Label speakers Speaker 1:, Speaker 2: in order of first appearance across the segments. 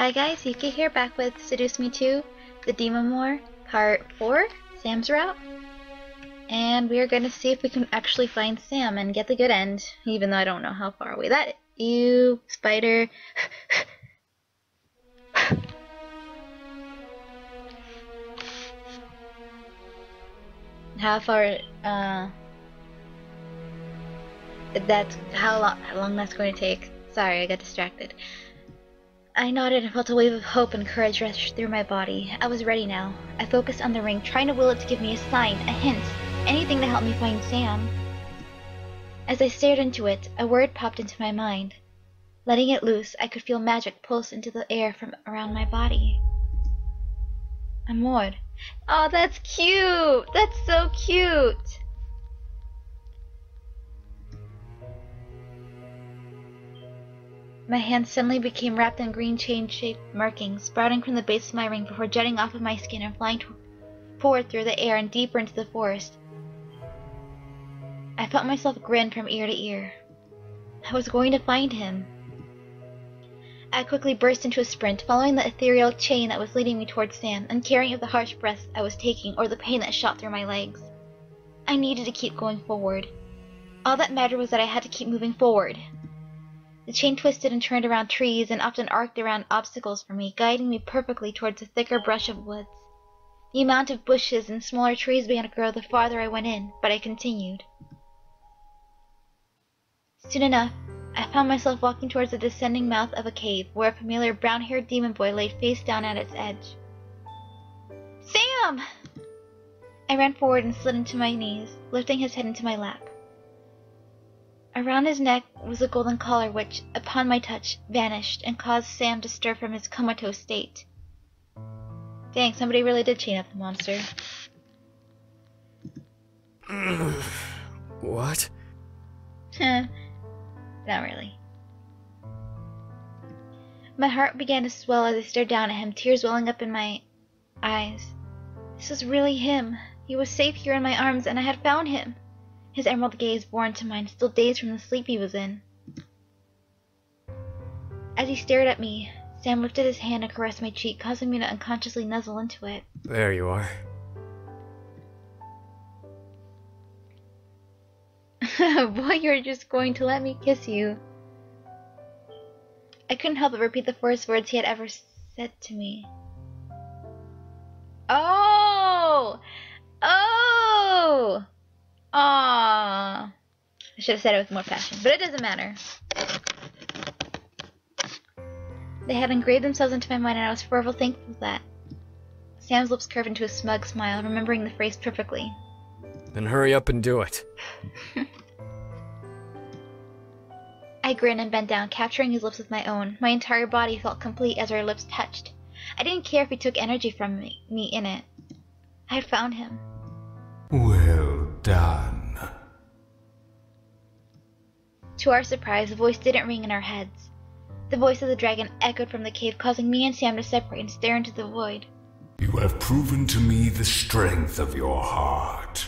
Speaker 1: Hi guys, Yuki here back with Seduce Me 2, The Demon War, Part 4, Sam's Route. And we are going to see if we can actually find Sam and get the good end, even though I don't know how far away that is. Ew, spider. how far, uh, that's how how long that's going to take. Sorry, I got distracted. I nodded and felt a wave of hope and courage rush through my body. I was ready now. I focused on the ring, trying to will it to give me a sign, a hint, anything to help me find Sam. As I stared into it, a word popped into my mind. Letting it loose, I could feel magic pulse into the air from around my body. Amor. Oh, that's cute! That's so cute! My hands suddenly became wrapped in green chain-shaped markings, sprouting from the base of my ring before jetting off of my skin and flying forward through the air and deeper into the forest. I felt myself grin from ear to ear. I was going to find him. I quickly burst into a sprint, following the ethereal chain that was leading me towards Sam, uncaring of the harsh breaths I was taking or the pain that shot through my legs. I needed to keep going forward. All that mattered was that I had to keep moving forward. The chain twisted and turned around trees and often arced around obstacles for me, guiding me perfectly towards a thicker brush of woods. The amount of bushes and smaller trees began to grow the farther I went in, but I continued. Soon enough, I found myself walking towards the descending mouth of a cave, where a familiar brown-haired demon boy lay face down at its edge. Sam! I ran forward and slid into my knees, lifting his head into my lap. Around his neck was a golden collar which, upon my touch, vanished and caused Sam to stir from his comatose state. Dang, somebody really did chain up the monster.
Speaker 2: what?
Speaker 1: Not really. My heart began to swell as I stared down at him, tears welling up in my eyes. This was really him. He was safe here in my arms, and I had found him his emerald gaze bore into mine, still dazed from the sleep he was in. As he stared at me, Sam lifted his hand and caressed my cheek, causing me to unconsciously nuzzle into it.
Speaker 2: There you are.
Speaker 1: Boy, you're just going to let me kiss you. I couldn't help but repeat the first words he had ever said to me. Oh! Oh! Ah, I should have said it with more passion, but it doesn't matter. They had engraved themselves into my mind, and I was forever thankful for that. Sam's lips curved into a smug smile, remembering the phrase perfectly.
Speaker 2: Then hurry up and do it.
Speaker 1: I grinned and bent down, capturing his lips with my own. My entire body felt complete as our lips touched. I didn't care if he took energy from me, me in it. I had found him.
Speaker 3: Well done.
Speaker 1: To our surprise, the voice didn't ring in our heads. The voice of the dragon echoed from the cave, causing me and Sam to separate and stare into the void.
Speaker 3: You have proven to me the strength of your heart.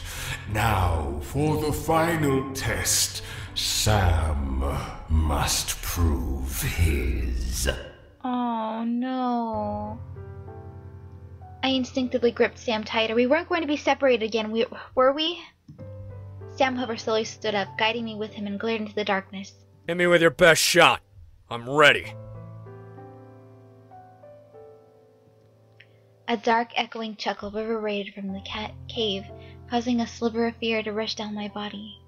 Speaker 3: Now, for the final test, Sam must prove his.
Speaker 1: Oh no. I instinctively gripped Sam tighter. We weren't going to be separated again, we, were we? Sam Hoover slowly stood up, guiding me with him and glared into the darkness.
Speaker 2: Hit me with your best shot. I'm ready.
Speaker 1: A dark, echoing chuckle reverberated from the cave, causing a sliver of fear to rush down my body.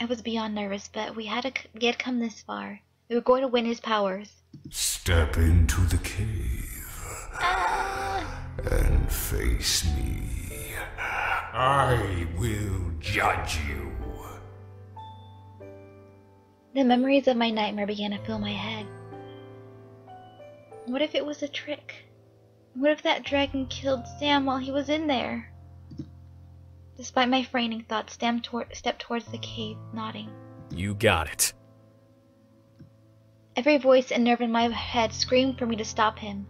Speaker 1: I was beyond nervous, but we had, to, we had come this far. We were going to win his powers.
Speaker 3: Step into the cave.
Speaker 1: Ah!
Speaker 3: and face me. I will judge you.
Speaker 1: The memories of my nightmare began to fill my head. What if it was a trick? What if that dragon killed Sam while he was in there? Despite my frightening thoughts, Sam tor stepped towards the cave, nodding.
Speaker 2: You got it.
Speaker 1: Every voice and nerve in my head screamed for me to stop him.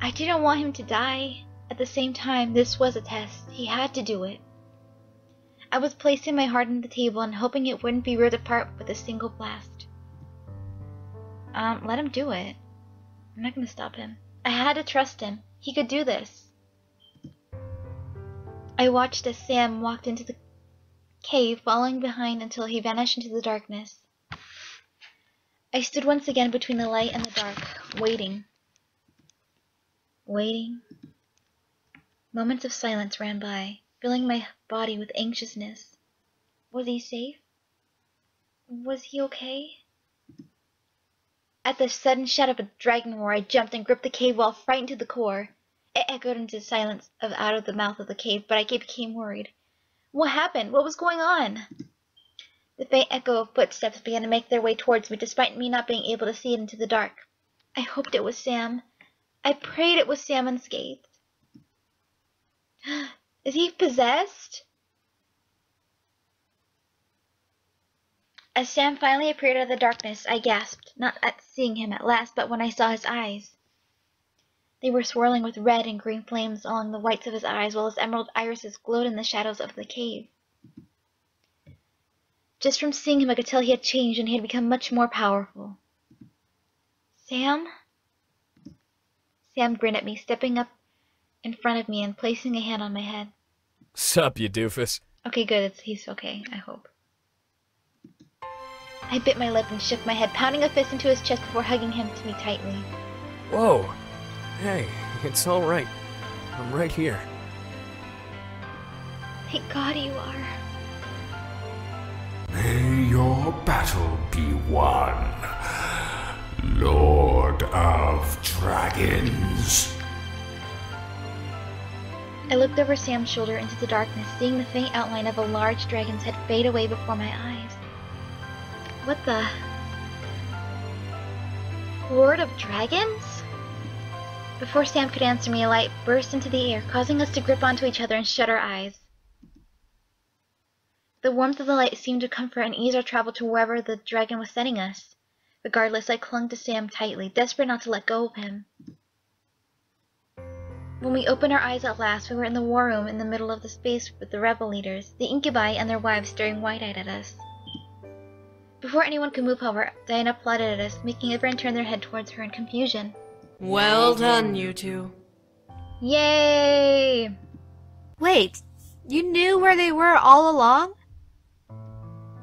Speaker 1: I didn't want him to die. At the same time, this was a test. He had to do it. I was placing my heart on the table and hoping it wouldn't be ripped apart with a single blast. Um, let him do it. I'm not gonna stop him. I had to trust him. He could do this. I watched as Sam walked into the cave, following behind until he vanished into the darkness. I stood once again between the light and the dark, waiting. Waiting. Moments of silence ran by, filling my body with anxiousness. Was he safe? Was he okay? At the sudden shout of a dragon roar, I jumped and gripped the cave wall, frightened to the core. It echoed into the silence of out of the mouth of the cave, but I became worried. What happened? What was going on? The faint echo of footsteps began to make their way towards me, despite me not being able to see it into the dark. I hoped it was Sam. I prayed it was Sam unscathed. Is he possessed? As Sam finally appeared out of the darkness, I gasped, not at seeing him at last, but when I saw his eyes. They were swirling with red and green flames along the whites of his eyes, while his emerald irises glowed in the shadows of the cave. Just from seeing him, I could tell he had changed and he had become much more powerful. Sam? Sam grinned at me, stepping up in front of me and placing a hand on my head.
Speaker 2: Sup, you doofus?
Speaker 1: Okay, good. It's, he's okay, I hope. I bit my lip and shook my head, pounding a fist into his chest before hugging him to me tightly.
Speaker 2: Whoa. Hey, it's alright. I'm right here.
Speaker 1: Thank God you are.
Speaker 3: May your battle be won, Lord of Dragons.
Speaker 1: I looked over Sam's shoulder into the darkness, seeing the faint outline of a large dragon's head fade away before my eyes. What the? Lord of Dragons? Before Sam could answer me, a light burst into the air, causing us to grip onto each other and shut our eyes. The warmth of the light seemed to comfort and ease our travel to wherever the dragon was sending us. Regardless, I clung to Sam tightly, desperate not to let go of him. When we opened our eyes at last, we were in the war room in the middle of the space with the rebel leaders, the incubi and their wives staring wide-eyed at us. Before anyone could move, however, Diana applauded at us, making everyone turn their head towards her in confusion.
Speaker 4: Well done, you two.
Speaker 1: Yay!
Speaker 5: Wait, you knew where they were all along?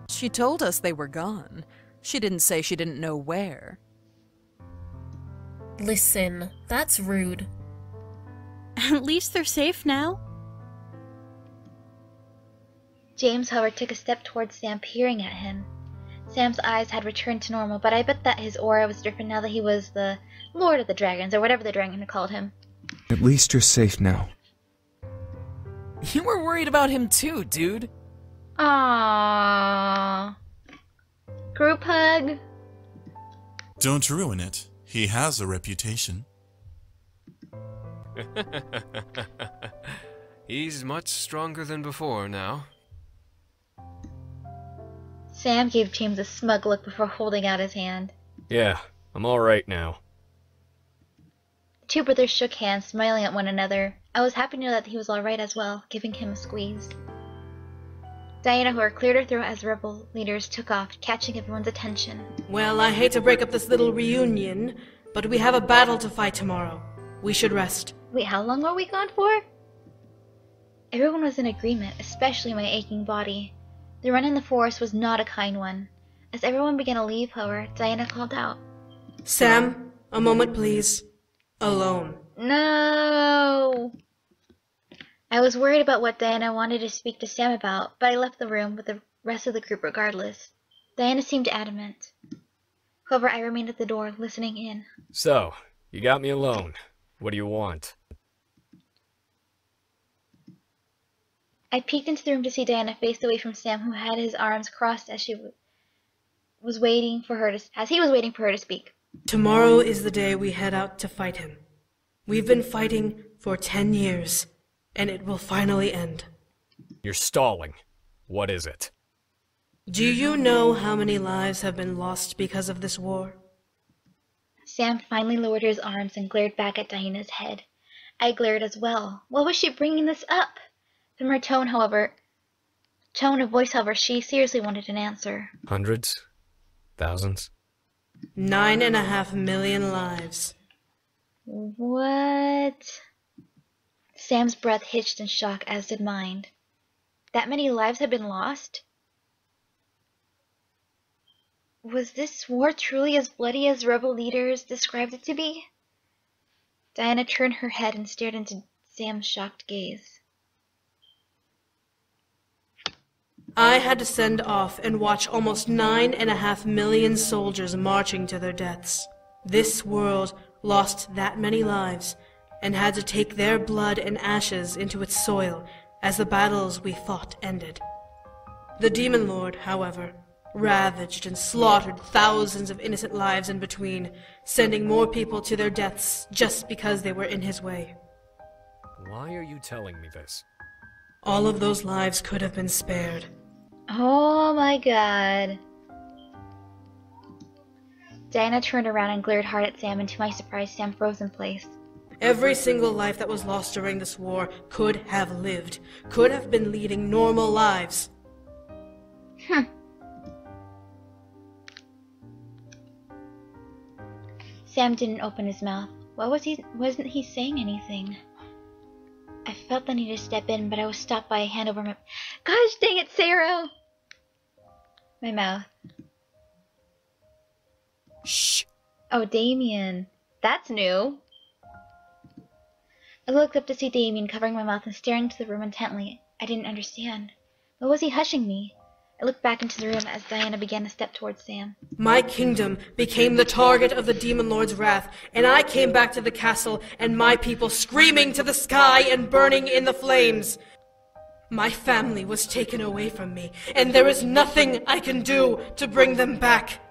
Speaker 4: She told us they were gone. She didn't say she didn't know where.
Speaker 6: Listen, that's rude.
Speaker 5: At least they're safe now.
Speaker 1: James, however, took a step towards Sam, peering at him. Sam's eyes had returned to normal, but I bet that his aura was different now that he was the Lord of the Dragons, or whatever the dragon had called him.
Speaker 7: At least you're safe now.
Speaker 4: You were worried about him too, dude.
Speaker 1: Aww. Group hug.
Speaker 8: Don't ruin it. He has a reputation.
Speaker 2: He's much stronger than before now.
Speaker 1: Sam gave James a smug look before holding out his hand.
Speaker 2: Yeah, I'm alright now.
Speaker 1: The two brothers shook hands, smiling at one another. I was happy to know that he was alright as well, giving him a squeeze. Diana, who had cleared her throat as the rebel leaders took off, catching everyone's attention.
Speaker 6: Well, I hate to break up this little reunion, but we have a battle to fight tomorrow. We should rest.
Speaker 1: Wait, how long were we gone for? Everyone was in agreement, especially my aching body. The run in the forest was not a kind one. As everyone began to leave, however, Diana called out,
Speaker 6: Sam, a moment please. Alone.
Speaker 1: No! I was worried about what Diana wanted to speak to Sam about, but I left the room with the rest of the group regardless. Diana seemed adamant. However, I remained at the door, listening in.
Speaker 2: So, you got me alone. What do you want?
Speaker 1: I peeked into the room to see Diana face away from Sam, who had his arms crossed as she w- was waiting for her to, as he was waiting for her to speak.
Speaker 6: Tomorrow is the day we head out to fight him. We've been fighting for ten years, and it will finally end.
Speaker 2: You're stalling. What is it?
Speaker 6: Do you know how many lives have been lost because of this war?
Speaker 1: Sam finally lowered his arms and glared back at Diana's head. I glared as well. What was she bringing this up? From her tone, however, tone of voice, however, she seriously wanted an answer.
Speaker 2: Hundreds? Thousands?
Speaker 6: Nine and a half million lives.
Speaker 1: What? Sam's breath hitched in shock, as did mine. That many lives had been lost? Was this war truly as bloody as rebel leaders described it to be? Diana turned her head and stared into Sam's shocked gaze.
Speaker 6: I had to send off and watch almost nine and a half million soldiers marching to their deaths. This world lost that many lives and had to take their blood and ashes into its soil as the battles we fought ended. The Demon Lord, however, ravaged and slaughtered thousands of innocent lives in between, sending more people to their deaths just because they were in his way.
Speaker 2: Why are you telling me this?
Speaker 6: All of those lives could have been spared.
Speaker 1: Oh my god. Diana turned around and glared hard at Sam, and to my surprise, Sam froze in place.
Speaker 6: Every single life that was lost during this war could have lived, could have been leading normal lives.
Speaker 1: Hmm. Sam didn't open his mouth. What was he? Wasn't he saying anything? I felt the need to step in, but I was stopped by a hand over my. Gosh dang it, Sarah! My mouth.
Speaker 2: Shh!
Speaker 1: Oh, Damien. That's new. I looked up to see Damien covering my mouth and staring into the room intently. I didn't understand. Why was he hushing me? I looked back into the room as Diana began to step towards Sam.
Speaker 6: My kingdom became the target of the Demon Lord's wrath, and I came back to the castle and my people screaming to the sky and burning in the flames. My family was taken away from me, and there is nothing I can do to bring them back.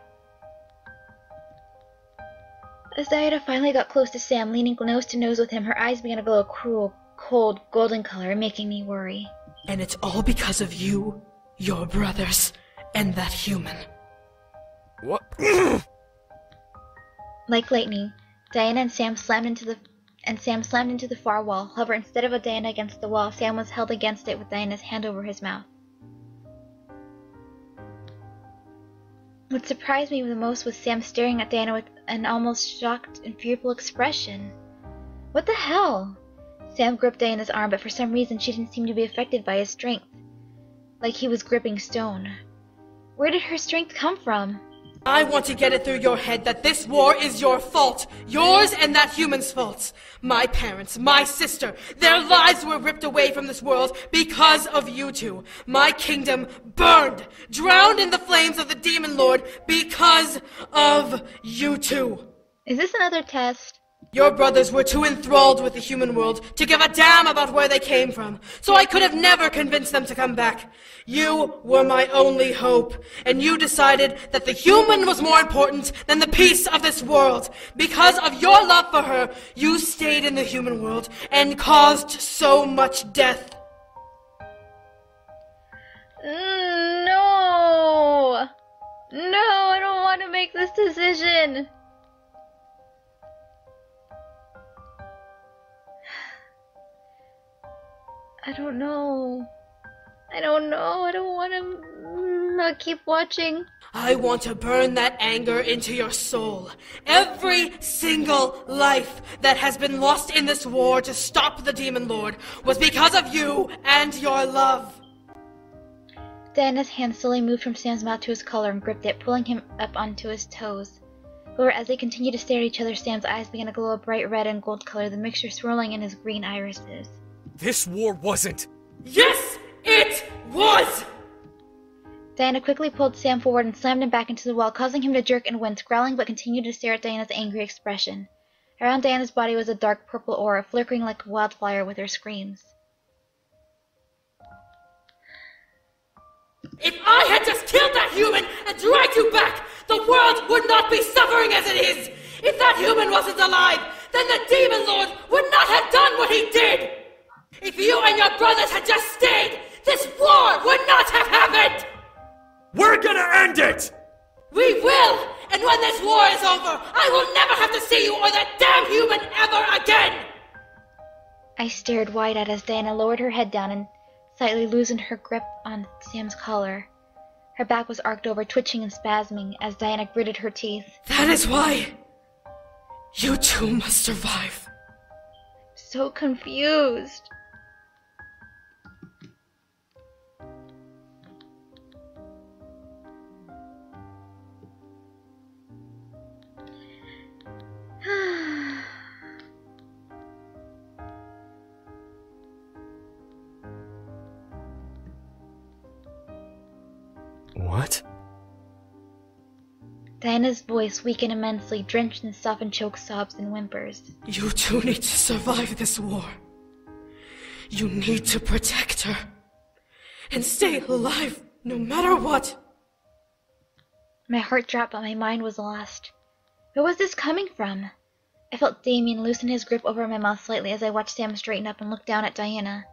Speaker 1: As Diana finally got close to Sam, leaning nose to nose with him, her eyes began to glow a cruel, cold, golden color, making me worry.
Speaker 6: And it's all because of you, your brothers, and that human.
Speaker 2: What?
Speaker 1: Like lightning, Diana and Sam slammed into the and Sam slammed into the far wall. However, instead of a Diana against the wall, Sam was held against it with Diana's hand over his mouth. What surprised me the most was Sam staring at Diana with an almost shocked and fearful expression. What the hell? Sam gripped Diana's arm, but for some reason she didn't seem to be affected by his strength. Like he was gripping stone. Where did her strength come from?
Speaker 6: I want to get it through your head that this war is your fault. Yours and that human's faults. My parents, my sister, their lives were ripped away from this world because of you two. My kingdom burned, drowned in the flames of the Demon Lord because of you two.
Speaker 1: Is this another test?
Speaker 6: Your brothers were too enthralled with the human world to give a damn about where they came from, so I could have never convinced them to come back. You were my only hope, and you decided that the human was more important than the peace of this world. Because of your love for her, you stayed in the human world and caused so much death.
Speaker 1: Mm, No! No, I don't want to make this decision! I don't know. I don't know. I don't want to mm, not keep watching.
Speaker 6: I want to burn that anger into your soul. Every single life that has been lost in this war to stop the Demon Lord was because of you and your love.
Speaker 1: Diana's hand slowly moved from Sam's mouth to his collar and gripped it, pulling him up onto his toes. However, as they continued to stare at each other, Sam's eyes began to glow a bright red and gold color, the mixture swirling in his green irises.
Speaker 2: This war wasn't.
Speaker 6: Yes, it was!
Speaker 1: Diana quickly pulled Sam forward and slammed him back into the wall, causing him to jerk and wince, growling but continued to stare at Diana's angry expression. Around Diana's body was a dark purple aura, flickering like a wildfire with her screams.
Speaker 6: If I had just killed that human and dragged you back, the world would not be suffering as it is! If that human wasn't alive, then the Demon Lord would not have done what he did! If you and your brothers had just stayed, this war would not have happened!
Speaker 2: We're gonna end it!
Speaker 6: We will! And when this war is over, I will never have to see you or that damn human ever again!
Speaker 1: I stared wide-eyed as Diana lowered her head down and slightly loosened her grip on Sam's collar. Her back was arched over, twitching and spasming as Diana gritted her teeth.
Speaker 6: That is why You two must survive.
Speaker 1: I'm So confused.
Speaker 2: What?
Speaker 1: Diana's voice weakened immensely, drenched in softened choked sobs and whimpers.
Speaker 6: You two need to survive this war. You need to protect her. And stay alive no matter what.
Speaker 1: My heart dropped, but my mind was lost. Where was this coming from? I felt Damien loosen his grip over my mouth slightly as I watched Sam straighten up and look down at Diana.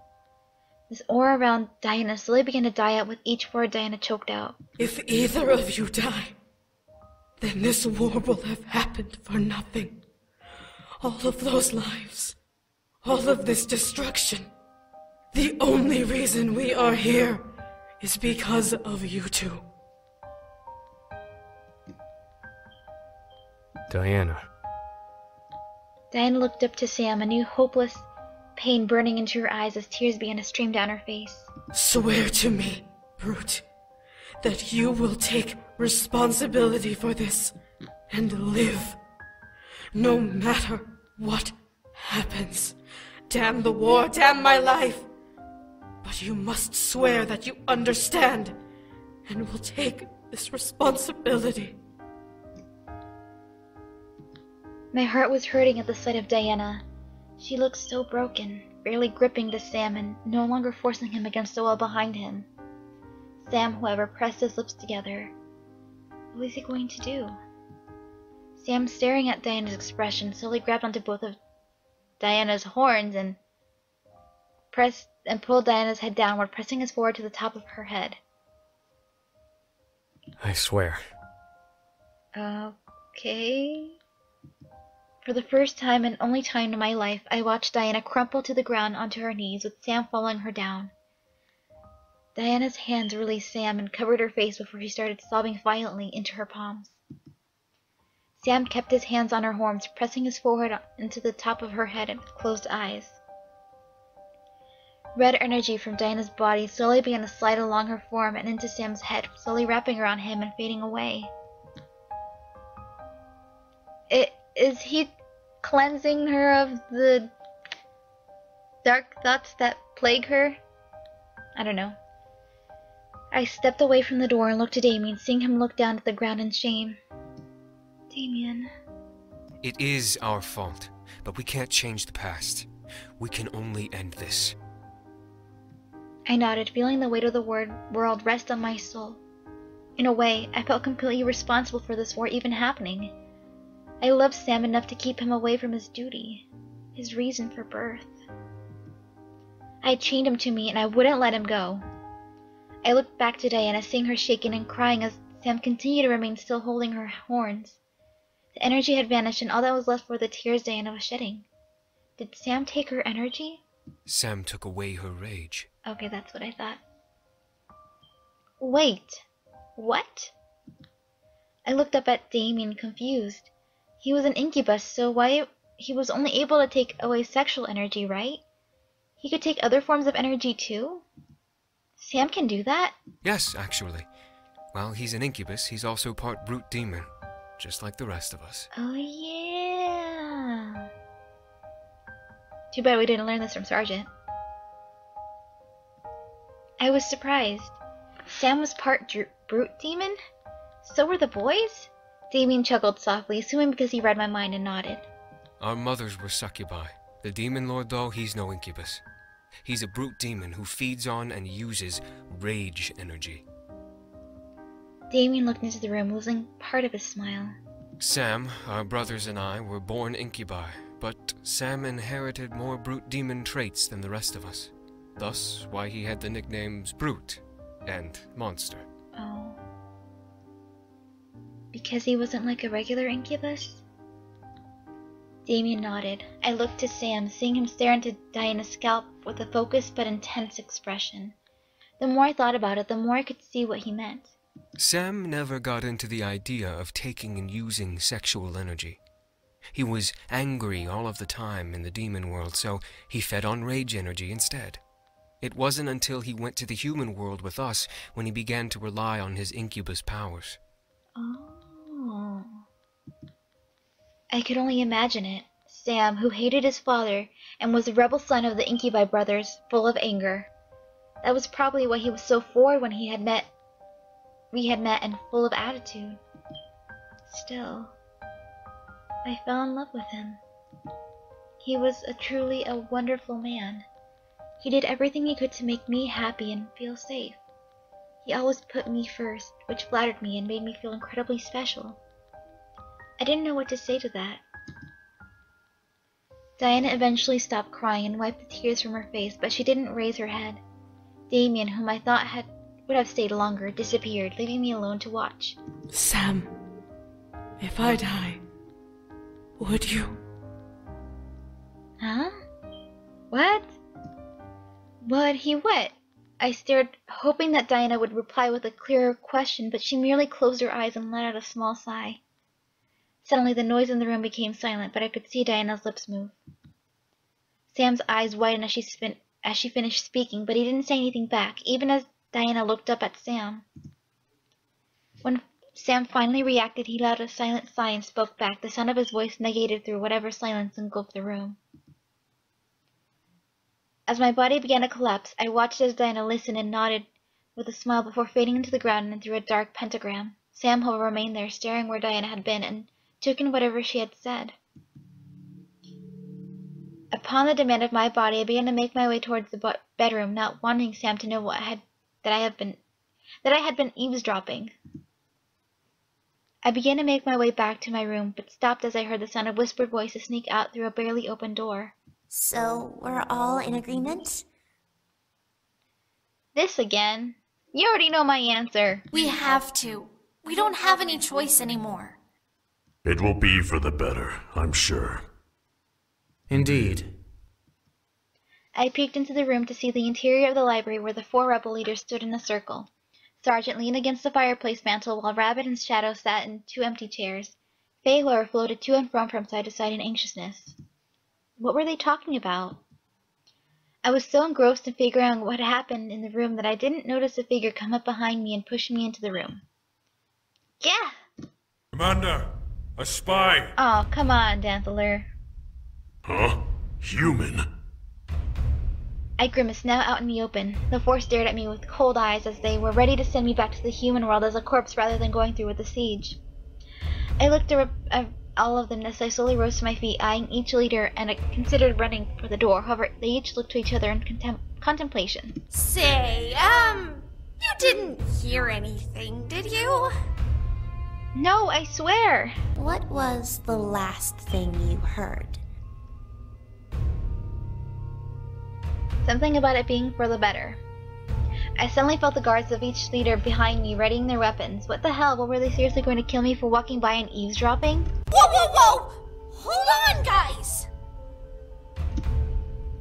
Speaker 1: This aura around Diana slowly began to die out with each word Diana choked out.
Speaker 6: If either of you die, then this war will have happened for nothing. All of those lives, all of this destruction. The only reason we are here is because of you two.
Speaker 2: Diana.
Speaker 1: Diana looked up to Sam, a new hopeless pain burning into her eyes as tears began to stream down her face.
Speaker 6: Swear to me, Brute, that you will take responsibility for this and live. No matter what happens. Damn the war, damn my life. But you must swear that you understand and will take this responsibility.
Speaker 1: My heart was hurting at the sight of Diana. She looked so broken, barely gripping the Sam and no longer forcing him against the wall behind him. Sam, however, pressed his lips together. What was he going to do? Sam, staring at Diana's expression, slowly grabbed onto both of Diana's horns and pressed and pulled Diana's head downward, pressing his forehead to the top of her head.
Speaker 2: I swear.
Speaker 1: Okay. For the first time and only time in my life, I watched Diana crumple to the ground onto her knees with Sam following her down. Diana's hands released Sam and covered her face before she started sobbing violently into her palms. Sam kept his hands on her horns, pressing his forehead into the top of her head and closed eyes. Red energy from Diana's body slowly began to slide along her form and into Sam's head, slowly wrapping around him and fading away. It is he cleansing her of the dark thoughts that plague her? I don't know. I stepped away from the door and looked at Damien, seeing him look down at the ground in shame. Damien.
Speaker 9: It is our fault, but we can't change the past. We can only end this.
Speaker 1: I nodded, feeling the weight of the word world rest on my soul. In a way, I felt completely responsible for this war even happening. I loved Sam enough to keep him away from his duty, his reason for birth. I had chained him to me and I wouldn't let him go. I looked back to Diana, seeing her shaking and crying as Sam continued to remain still holding her horns. The energy had vanished and all that was left were the tears Diana was shedding. Did Sam take her energy?
Speaker 9: Sam took away her rage.
Speaker 1: Okay, that's what I thought. Wait, what? I looked up at Damien, confused. He was an incubus, so why he was only able to take away sexual energy, right? He could take other forms of energy too? Sam can do that?
Speaker 9: Yes, actually. While he's an incubus, he's also part brute demon, just like the rest of us.
Speaker 1: Oh yeah. Too bad we didn't learn this from Sergeant. I was surprised. Sam was part brute demon? So were the boys? Damien chuckled softly, assuming because he read my mind and nodded.
Speaker 9: Our mothers were succubi. The demon lord, though, he's no incubus. He's a brute demon who feeds on and uses rage energy.
Speaker 1: Damien looked into the room, losing part of his smile.
Speaker 9: Sam, our brothers, and I were born incubi, but Sam inherited more brute demon traits than the rest of us. Thus, why he had the nicknames Brute and Monster.
Speaker 1: Because he wasn't like a regular incubus? Damien nodded. I looked to Sam, seeing him stare into Diana's scalp with a focused but intense expression. The more I thought about it, the more I could see what he meant.
Speaker 9: Sam never got into the idea of taking and using sexual energy. He was angry all of the time in the demon world, so he fed on rage energy instead. It wasn't until he went to the human world with us when he began to rely on his incubus powers.
Speaker 1: Oh. I could only imagine it. Sam, who hated his father and was a rebel son of the Incubi brothers, full of anger. That was probably why he was so forward when he had met we had met and full of attitude. Still, I fell in love with him. He was a truly a wonderful man. He did everything he could to make me happy and feel safe. He always put me first, which flattered me and made me feel incredibly special. I didn't know what to say to that. Diana eventually stopped crying and wiped the tears from her face, but she didn't raise her head. Damien, whom I thought had would have stayed longer, disappeared, leaving me alone to watch.
Speaker 6: Sam, if I die, would you?
Speaker 1: Huh? What? Would he what? I stared, hoping that Diana would reply with a clearer question, but she merely closed her eyes and let out a small sigh. Suddenly the noise in the room became silent, but I could see Diana's lips move. Sam's eyes widened as she, spin- as she finished speaking, but he didn't say anything back, even as Diana looked up at Sam. When Sam finally reacted, he let out a silent sigh and spoke back, the sound of his voice negated through whatever silence engulfed the room. As my body began to collapse, I watched as Diana listened and nodded with a smile before fading into the ground and through a dark pentagram. Sam, however, remained there, staring where Diana had been, and took in whatever she had said. Upon the demand of my body, I began to make my way towards the bedroom, not wanting Sam to know what had that I have been that I had been eavesdropping. I began to make my way back to my room, but stopped as I heard the sound of whispered voices sneak out through a barely open door.
Speaker 10: So we're all in agreement?
Speaker 1: This again? You already know my answer.
Speaker 5: We have to. We don't have any choice anymore.
Speaker 3: It will be for the better, I'm sure.
Speaker 2: Indeed.
Speaker 1: I peeked into the room to see the interior of the library where the four rebel leaders stood in a circle. Sergeant leaned against the fireplace mantel while Rabbit and Shadow sat in two empty chairs. Faylor floated to and from from side to side in anxiousness. What were they talking about? I was so engrossed in figuring out what had happened in the room that I didn't notice a figure come up behind me and push me into the room. Yeah!
Speaker 3: Commander! A spy!
Speaker 1: Oh, come on, Danthler.
Speaker 3: Huh? Human?
Speaker 1: I grimaced, now out in the open. The four stared at me with cold eyes as they were ready to send me back to the human world as a corpse rather than going through with the siege. I looked at all of them as I slowly rose to my feet, eyeing each leader and considered running for the door. However, they each looked to each other in contem contemplation.
Speaker 5: Say, um, you didn't hear anything, did you?
Speaker 1: No, I swear.
Speaker 10: What was the last thing you heard?
Speaker 1: something about it being for the better. I suddenly felt the guards of each leader behind me readying their weapons. What the hell? What were they seriously going to kill me for walking by and eavesdropping?
Speaker 5: Whoa, whoa, whoa! Hold on, guys!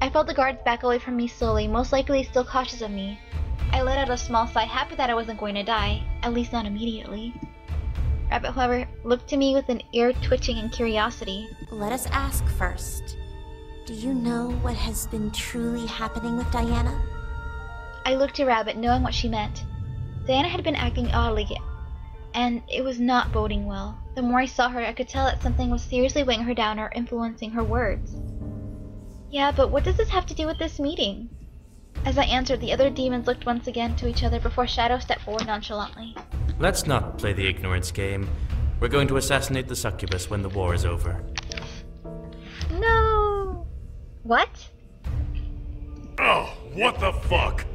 Speaker 1: I felt the guards back away from me slowly, most likely still cautious of me. I let out a small sigh, happy that I wasn't going to die, at least not immediately. Rabbit, however, looked to me with an ear twitching and curiosity.
Speaker 10: Let us ask first. Do you know what has been truly happening with Diana?
Speaker 1: I looked to Rabbit, knowing what she meant. Diana had been acting oddly, and it was not boding well. The more I saw her, I could tell that something was seriously weighing her down or influencing her words. Yeah, but what does this have to do with this meeting? As I answered, the other demons looked once again to each other before Shadow stepped forward nonchalantly.
Speaker 11: Let's not play the ignorance game. We're going to assassinate the succubus when the war is over.
Speaker 1: No! What?
Speaker 3: Oh, what the fuck?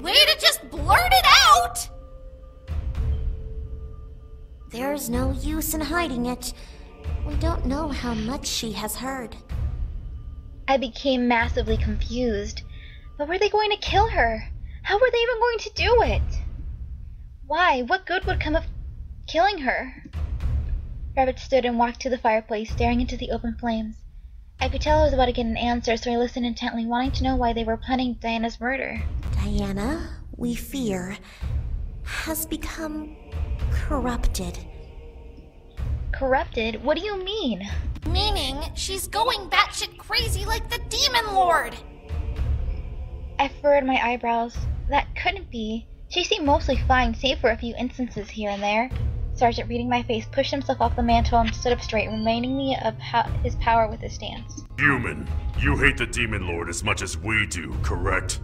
Speaker 5: Way to just blurt it out!
Speaker 10: There's no use in hiding it. We don't know how much she has heard.
Speaker 1: I became massively confused. But were they going to kill her? How were they even going to do it? Why? What good would come of killing her? Rabbit stood and walked to the fireplace, staring into the open flames. I could tell I was about to get an answer, so I listened intently, wanting to know why they were planning Diana's murder.
Speaker 10: Diana, we fear, has become corrupted.
Speaker 1: corrupted? What do you mean?
Speaker 5: Meaning, she's going batshit crazy like the Demon Lord.
Speaker 1: I furrowed my eyebrows. That couldn't be. She seemed mostly fine, save for a few instances here and there. Sergeant, reading my face, pushed himself off the mantel and stood up straight, reminding me of his power with his stance.
Speaker 12: Human, you hate the Demon Lord as much as we do, correct?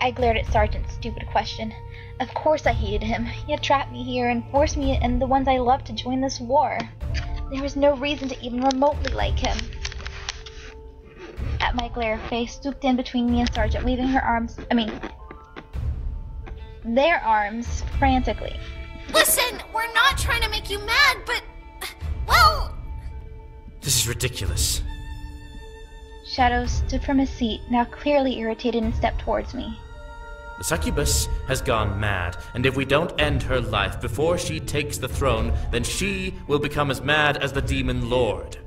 Speaker 1: I glared at Sergeant's stupid question. Of course I hated him. He had trapped me here and forced me and the ones I loved to join this war. There was no reason to even remotely like him. At my glare, Faye stooped in between me and Sergeant, waving her arms, I mean, their arms, frantically.
Speaker 5: Listen, we're not trying to make you mad, but. Well.
Speaker 11: This is ridiculous.
Speaker 1: Shadow stood from his seat, now clearly irritated, and stepped towards me.
Speaker 11: The succubus has gone mad, and if we don't end her life before she takes the throne, then she will become as mad as the demon lord.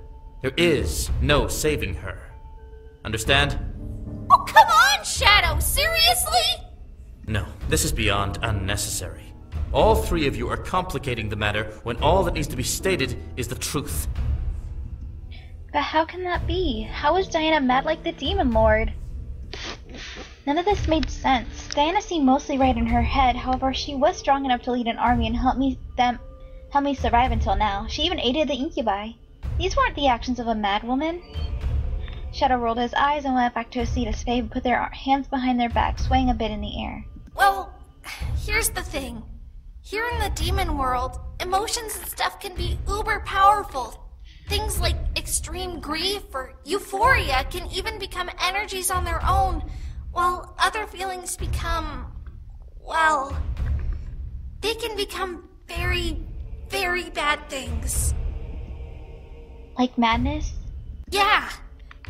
Speaker 11: There is no saving her. Understand?
Speaker 5: Oh, come on, Shadow! Seriously?
Speaker 11: No, this is beyond unnecessary. All three of you are complicating the matter when all that needs to be stated is the truth.
Speaker 1: But how can that be? How is Diana mad like the Demon Lord? None of this made sense. Diana seemed mostly right in her head, however, she was strong enough to lead an army and help me them help me survive until now. She even aided the incubi. These weren't the actions of a mad woman. Shadow rolled his eyes and went back to his seat as Faye put their hands behind their back, swaying a bit in the air.
Speaker 5: Well, here's the thing. Here in the demon world, emotions and stuff can be uber powerful. Things like extreme grief or euphoria can even become energies on their own, while other feelings become. well. they can become very, very bad things.
Speaker 1: Like madness?
Speaker 5: Yeah!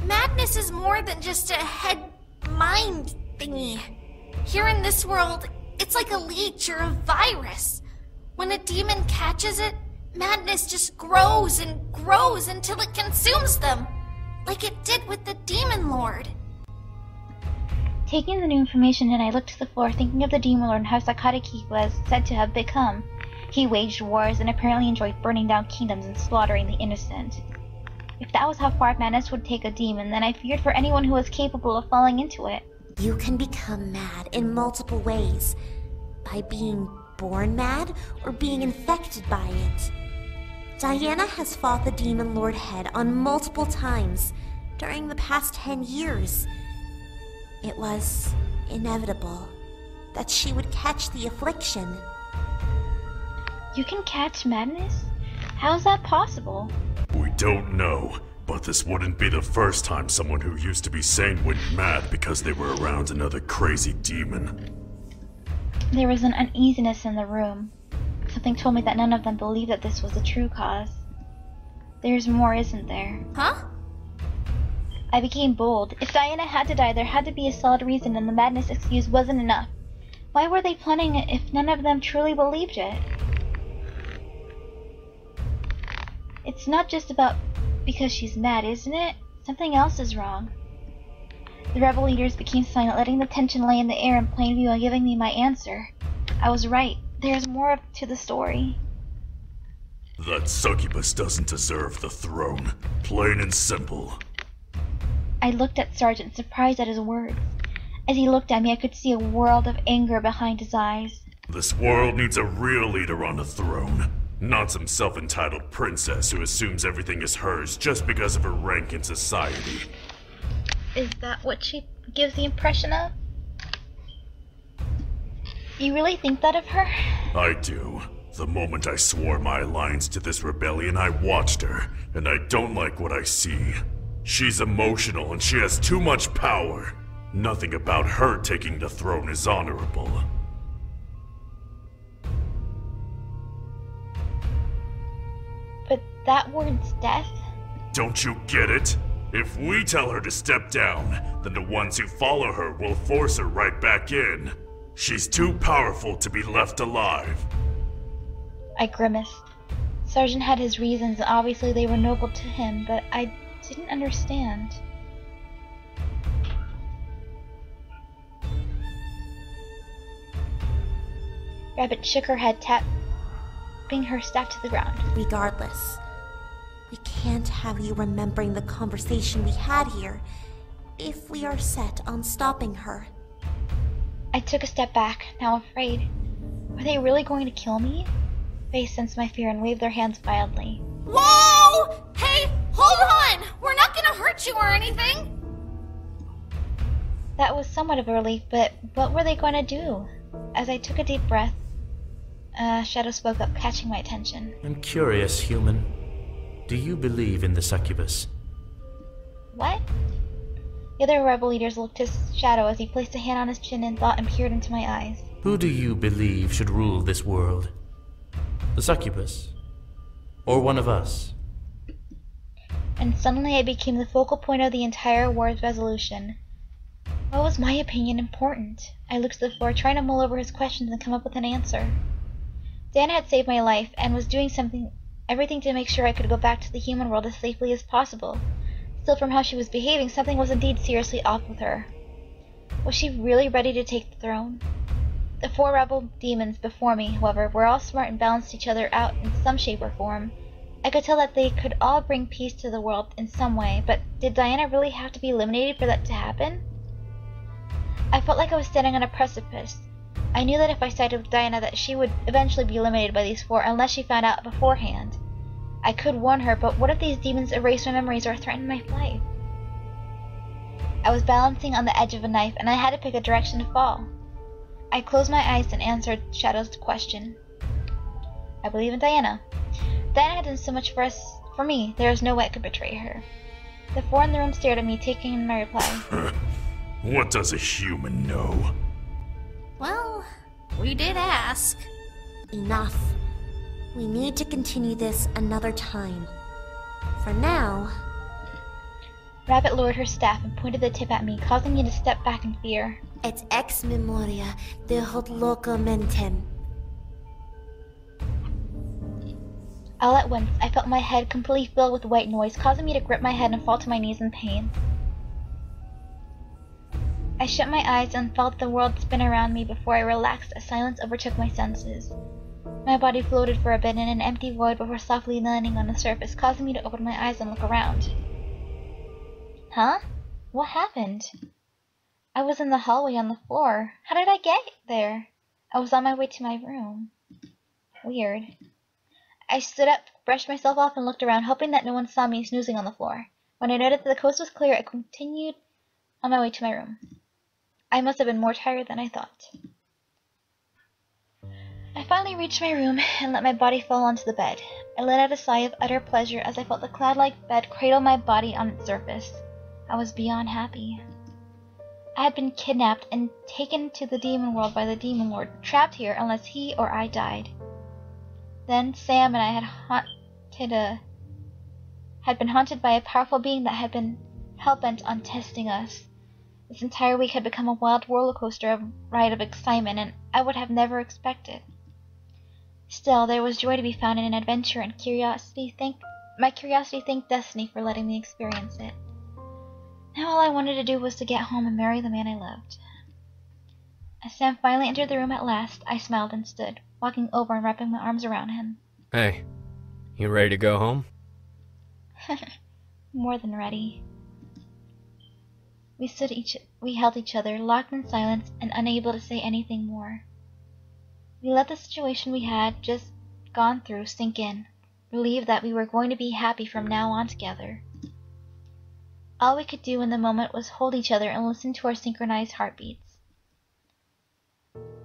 Speaker 5: Madness is more than just a head mind thingy. Here in this world, it's like a leech or a virus. When a demon catches it, madness just grows and grows until it consumes them, like it did with the Demon Lord.
Speaker 1: Taking the new information in, I looked to the floor, thinking of the Demon Lord and how psychotic was said to have become. He waged wars and apparently enjoyed burning down kingdoms and slaughtering the innocent. If that was how far madness would take a demon, then I feared for anyone who was capable of falling into it.
Speaker 10: You can become mad in multiple ways by being born mad or being infected by it. Diana has fought the Demon Lord head on multiple times during the past ten years. It was inevitable that she would catch the affliction.
Speaker 1: You can catch madness? How's that possible?
Speaker 12: We don't know, but this wouldn't be the first time someone who used to be sane went mad because they were around another crazy demon.
Speaker 1: There was an uneasiness in the room. Something told me that none of them believed that this was the true cause. There's more, isn't there?
Speaker 5: Huh?
Speaker 1: I became bold. If Diana had to die, there had to be a solid reason, and the madness excuse wasn't enough. Why were they planning it if none of them truly believed it? It's not just about because she's mad, isn't it? Something else is wrong. The rebel leaders became silent, letting the tension lay in the air in plain view and giving me my answer. I was right. There's more to the story.
Speaker 12: That succubus doesn't deserve the throne. Plain and simple.
Speaker 1: I looked at Sergeant, surprised at his words. As he looked at me, I could see a world of anger behind his eyes.
Speaker 12: This world needs a real leader on the throne. Not some self entitled princess who assumes everything is hers just because of her rank in society.
Speaker 1: Is that what she gives the impression of? You really think that of her?
Speaker 12: I do. The moment I swore my alliance to this rebellion, I watched her, and I don't like what I see. She's emotional and she has too much power. Nothing about her taking the throne is honorable.
Speaker 1: But that word's death?
Speaker 12: Don't you get it? If we tell her to step down, then the ones who follow her will force her right back in. She's too powerful to be left alive.
Speaker 1: I grimaced. Sergeant had his reasons, and obviously they were noble to him, but I didn't understand. Rabbit shook her head, tap dropping her staff to the ground.
Speaker 10: Regardless, we can't have you remembering the conversation we had here if we are set on stopping her.
Speaker 1: I took a step back, now afraid. Were they really going to kill me? They sensed my fear and waved their hands wildly.
Speaker 5: Whoa! Hey, hold on! We're not gonna hurt you or anything!
Speaker 1: That was somewhat of a relief, but what were they going to do? As I took a deep breath, uh, Shadow spoke up, catching my attention.
Speaker 11: I'm curious, human. Do you believe in the succubus?
Speaker 1: What? The other rebel leaders looked to Shadow as he placed a hand on his chin in thought and peered into my eyes.
Speaker 11: Who do you believe should rule this world? The succubus? Or one of us?
Speaker 1: And suddenly I became the focal point of the entire war's resolution. Why was my opinion important? I looked to the floor, trying to mull over his questions and come up with an answer. Dan had saved my life and was doing something, everything to make sure I could go back to the human world as safely as possible. Still, from how she was behaving, something was indeed seriously off with her. Was she really ready to take the throne? The four rebel demons before me, however, were all smart and balanced each other out in some shape or form. I could tell that they could all bring peace to the world in some way, but did Diana really have to be eliminated for that to happen? I felt like I was standing on a precipice. I knew that if I sided with Diana that she would eventually be eliminated by these four unless she found out beforehand. I could warn her, but what if these demons erase my memories or threaten my life? I was balancing on the edge of a knife, and I had to pick a direction to fall. I closed my eyes and answered Shadow's question. I believe in Diana. Diana had done so much for us, for me, there is no way I could betray her. The four in the room stared at me, taking in my reply.
Speaker 12: what does a human know?
Speaker 5: Well, we did ask.
Speaker 10: Enough. We need to continue this another time. For now...
Speaker 1: Rabbit lowered her staff and pointed the tip at me, causing me to step back in fear.
Speaker 10: Et ex memoria de hot loca mentem.
Speaker 1: All at once, I felt my head completely filled with white noise, causing me to grip my head and fall to my knees in pain. I shut my eyes and felt the world spin around me before I relaxed as silence overtook my senses. My body floated for a bit in an empty void before softly landing on the surface, causing me to open my eyes and look around. Huh? What happened? I was in the hallway on the floor. How did I get there? I was on my way to my room. Weird. I stood up, brushed myself off, and looked around, hoping that no one saw me snoozing on the floor. When I noted that the coast was clear, I continued on my way to my room. I must have been more tired than I thought. I finally reached my room and let my body fall onto the bed. I let out a sigh of utter pleasure as I felt the cloud-like bed cradle my body on its surface. I was beyond happy. I had been kidnapped and taken to the demon world by the demon lord, trapped here unless he or I died. Then Sam and I had haunted a had been haunted by a powerful being that had been hell-bent on testing us. This entire week had become a wild roller coaster of ride of excitement, and I would have never expected. Still, there was joy to be found in an adventure, and curiosity thank my curiosity thanked destiny for letting me experience it. Now all I wanted to do was to get home and marry the man I loved. As Sam finally entered the room at last, I smiled and stood, walking over and wrapping my arms around him.
Speaker 2: Hey, you ready to go home?
Speaker 1: More than ready. We stood each we held each other, locked in silence and unable to say anything more. We let the situation we had just gone through sink in, relieved that we were going to be happy from now on together. All we could do in the moment was hold each other and listen to our synchronized heartbeats.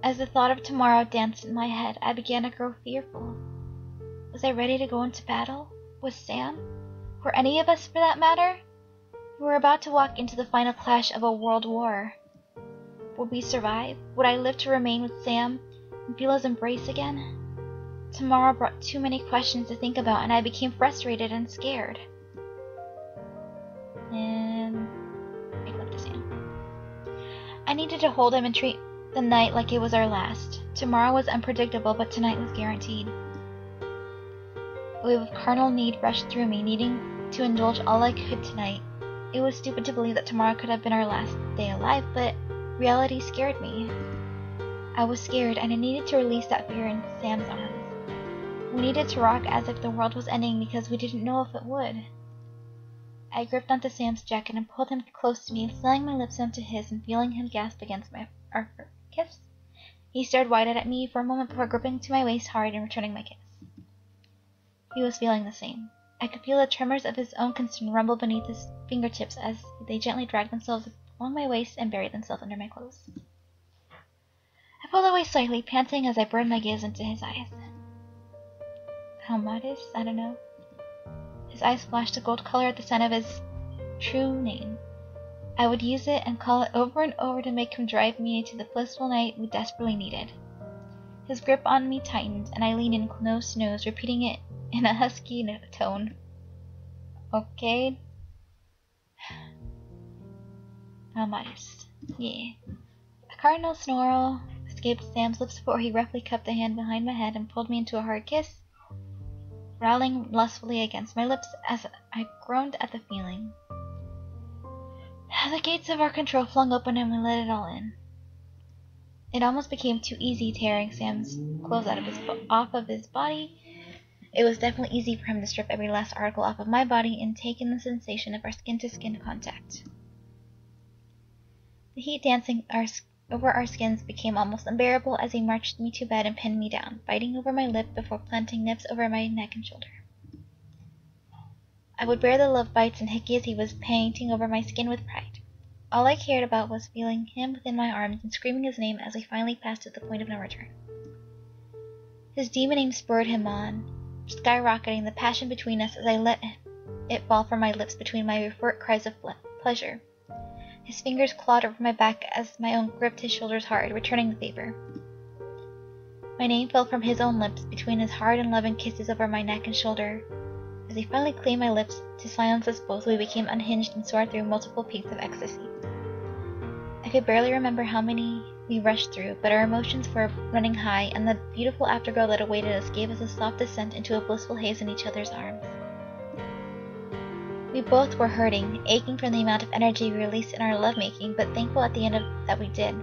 Speaker 1: As the thought of tomorrow danced in my head, I began to grow fearful. Was I ready to go into battle? With Sam? Were any of us for that matter? We were about to walk into the final clash of a world war. Would we survive? Would I live to remain with Sam and feel his embrace again? Tomorrow brought too many questions to think about, and I became frustrated and scared. And I clicked to Sam. I needed to hold him and treat the night like it was our last. Tomorrow was unpredictable, but tonight was guaranteed. A wave of carnal need rushed through me, needing to indulge all I could tonight. It was stupid to believe that tomorrow could have been our last day alive, but reality scared me. I was scared, and I needed to release that fear in Sam's arms. We needed to rock as if the world was ending because we didn't know if it would. I gripped onto Sam's jacket and pulled him close to me, sliding my lips onto his and feeling him gasp against my our kiss. He stared wide-eyed at me for a moment before gripping to my waist hard and returning my kiss. He was feeling the same. I could feel the tremors of his own concern rumble beneath his fingertips as they gently dragged themselves along my waist and buried themselves under my clothes. I pulled away slightly, panting as I burned my gaze into his eyes. How modest? I don't know. His eyes flashed a gold color at the sound of his true name. I would use it and call it over and over to make him drive me to the blissful night we desperately needed. His grip on me tightened, and I leaned in close to nose, repeating it in a husky tone. Okay. Modest. Yeah. A cardinal snarl escaped Sam's lips before he roughly cupped a hand behind my head and pulled me into a hard kiss, growling lustfully against my lips as I groaned at the feeling. The gates of our control flung open and we let it all in. It almost became too easy tearing Sam's clothes out of his off of his body. It was definitely easy for him to strip every last article off of my body and take in the sensation of our skin-to-skin contact. The heat dancing our, over our skins became almost unbearable as he marched me to bed and pinned me down, biting over my lip before planting nips over my neck and shoulder. I would bear the love bites and hickey as he was painting over my skin with pride. All I cared about was feeling him within my arms and screaming his name as we finally passed to the point of no return. His demon name spurred him on, skyrocketing the passion between us as I let it fall from my lips between my euphoric cries of pleasure. His fingers clawed over my back as my own gripped his shoulders hard, returning the favor. My name fell from his own lips between his hard and loving kisses over my neck and shoulder, as he finally claimed my lips to silence us both, we became unhinged and soared through multiple peaks of ecstasy. I could barely remember how many we rushed through, but our emotions were running high, and the beautiful afterglow that awaited us gave us a soft descent into a blissful haze in each other's arms. We both were hurting, aching from the amount of energy we released in our lovemaking, but thankful at the end of that we did.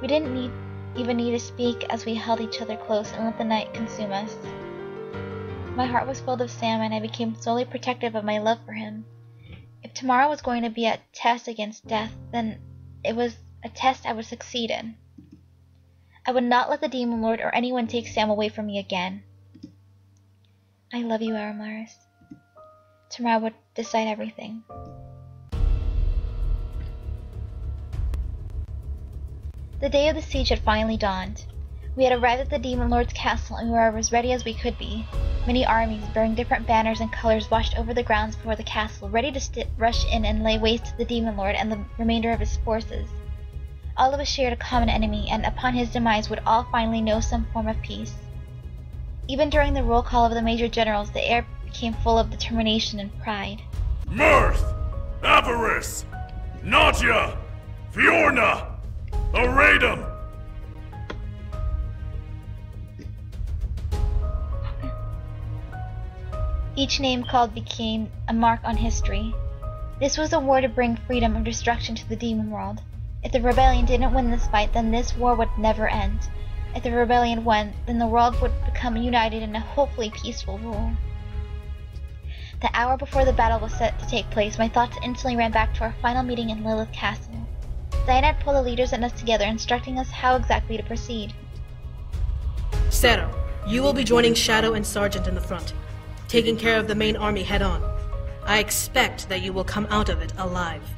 Speaker 1: We didn't need even need to speak as we held each other close and let the night consume us. My heart was filled of Sam, and I became solely protective of my love for him. If tomorrow was going to be a test against death, then it was a test I would succeed in. I would not let the Demon Lord or anyone take Sam away from me again. I love you, Aramaris. Tomorrow would decide everything. The day of the siege had finally dawned. We had arrived at the Demon Lord's castle and we were as ready as we could be. Many armies, bearing different banners and colors, watched over the grounds before the castle, ready to rush in and lay waste to the Demon Lord and the remainder of his forces. All of us shared a common enemy, and upon his demise would all finally know some form of peace. Even during the roll call of the major generals, the air became full of determination and pride.
Speaker 12: Mirth! Avarice! Nadia! Fiorna! Aradum!
Speaker 1: Each name called became a mark on history. This was a war to bring freedom or destruction to the demon world. If the rebellion didn't win this fight, then this war would never end. If the rebellion won, then the world would become united in a hopefully peaceful rule. The hour before the battle was set to take place, my thoughts instantly ran back to our final meeting in Lilith Castle. Diana had pulled the leaders and us together, instructing us how exactly to proceed.
Speaker 6: Sero, you will be joining Shadow and Sergeant in the front taking care of the main army head on. I expect that you will come out of it alive.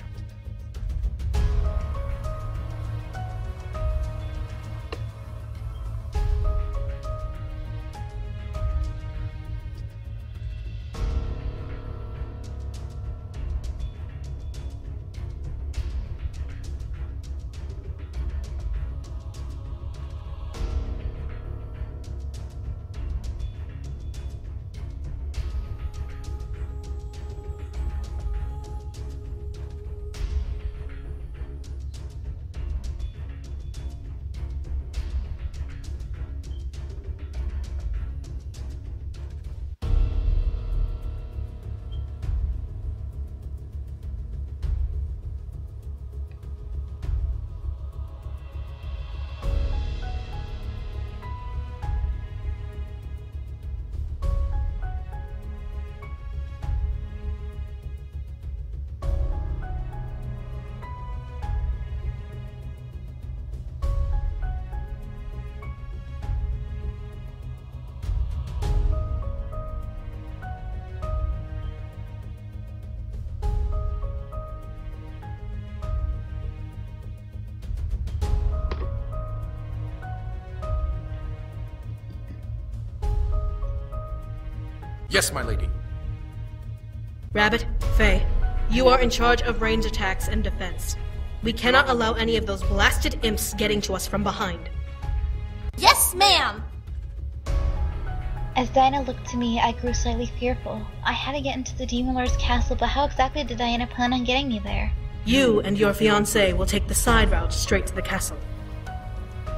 Speaker 13: Yes, my lady.
Speaker 6: Rabbit, Faye, you are in charge of range attacks and defense. We cannot allow any of those blasted imps getting to us from behind.
Speaker 5: Yes, ma'am!
Speaker 1: As Diana looked to me, I grew slightly fearful. I had to get into the Demon Lord's castle, but how exactly did Diana plan on getting me there?
Speaker 6: You and your fiancé will take the side route straight to the castle.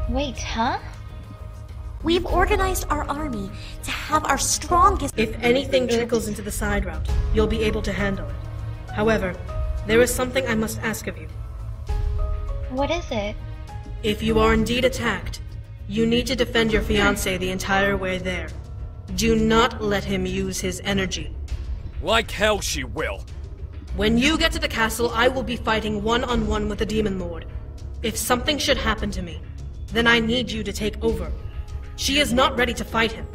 Speaker 1: Wait, huh?
Speaker 10: We've organized our army to have our strongest.
Speaker 6: If anything trickles into the side route, you'll be able to handle it. However, there is something I must ask of you.
Speaker 1: What is it?
Speaker 6: If you are indeed attacked, you need to defend your fiancé the entire way there. Do not let him use his energy.
Speaker 2: Like hell she will.
Speaker 6: When you get to the castle, I will be fighting one on one with the Demon Lord. If something should happen to me, then I need you to take over. She is not ready to fight him,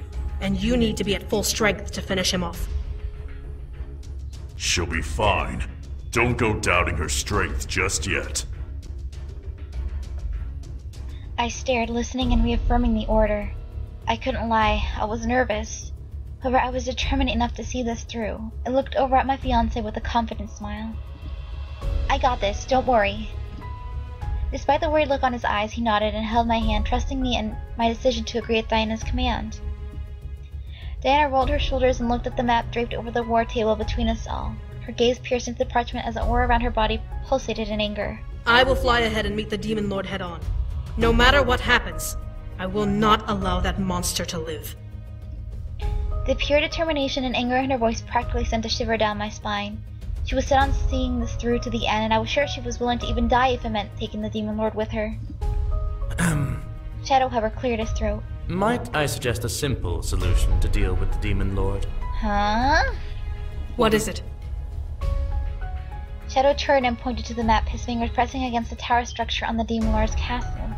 Speaker 6: and you need to be at full strength to finish him off.
Speaker 12: She'll be fine. Don't go doubting her strength just yet.
Speaker 1: I stared, listening and reaffirming the order. I couldn't lie, I was nervous. However, I was determined enough to see this through. I looked over at my fiance with a confident smile. I got this, don't worry. Despite the worried look on his eyes, he nodded and held my hand, trusting me in my decision to agree with Diana's command. Diana rolled her shoulders and looked at the map draped over the war table between us all. Her gaze pierced into the parchment as the aura around her body pulsated in anger.
Speaker 6: I will fly ahead and meet the Demon Lord head on. No matter what happens, I will not allow that monster to live.
Speaker 1: The pure determination and anger in her voice practically sent a shiver down my spine. She was set on seeing this through to the end, and I was sure she was willing to even die if it meant taking the Demon Lord with her. Shadow, however, cleared his throat.
Speaker 11: Might I suggest a simple solution to deal with the Demon Lord?
Speaker 1: Huh?
Speaker 6: What is it?
Speaker 1: Shadow turned and pointed to the map, his fingers pressing against the tower structure on the Demon Lord's castle.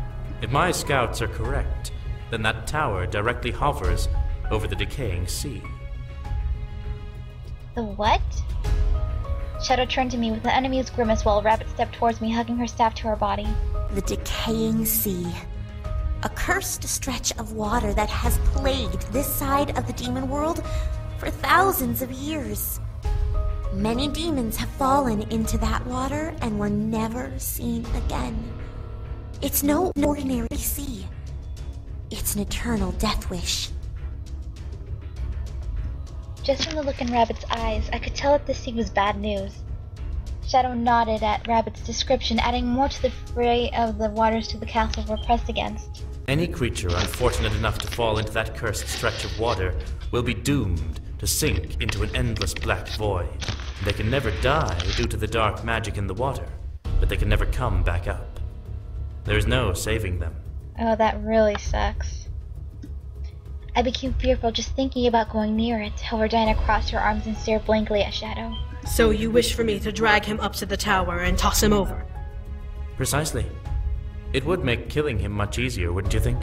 Speaker 11: If my scouts are correct, then that tower directly hovers over the decaying sea.
Speaker 1: The what? Shadow turned to me with an enemy's grimace while Rabbit stepped towards me, hugging her staff to her body.
Speaker 10: The decaying sea. A cursed stretch of water that has plagued this side of the demon world for thousands of years. Many demons have fallen into that water and were never seen again. It's no ordinary sea. It's an eternal death wish.
Speaker 1: Just from the look in Rabbit's eyes, I could tell that this sea was bad news. Shadow nodded at Rabbit's description, adding more to the fray of the waters to the castle we're pressed against.
Speaker 11: Any creature unfortunate enough to fall into that cursed stretch of water will be doomed to sink into an endless black void. They can never die due to the dark magic in the water, but they can never come back up. There is no saving them.
Speaker 1: Oh, that really sucks. I became fearful just thinking about going near it. However, Diana crossed her arms and stared blankly at Shadow.
Speaker 6: So you wish for me to drag him up to the tower and toss him over?
Speaker 11: Precisely. It would make killing him much easier, wouldn't you think?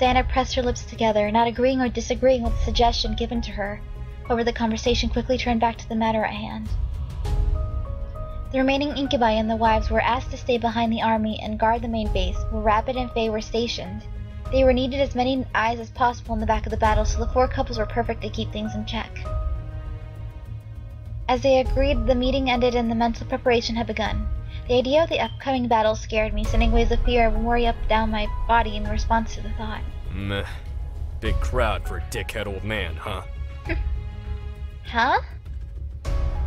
Speaker 1: Diana pressed her lips together, not agreeing or disagreeing with the suggestion given to her. However, the conversation quickly turned back to the matter at hand. The remaining incubi and the wives were asked to stay behind the army and guard the main base, where Rabbit and Faye were stationed. They were needed as many eyes as possible in the back of the battle, so the four couples were perfect to keep things in check. As they agreed, the meeting ended and the mental preparation had begun. The idea of the upcoming battle scared me, sending waves of fear and worry up down my body in response to the thought.
Speaker 2: Meh. Big crowd for a dickhead old man, huh?
Speaker 1: Huh?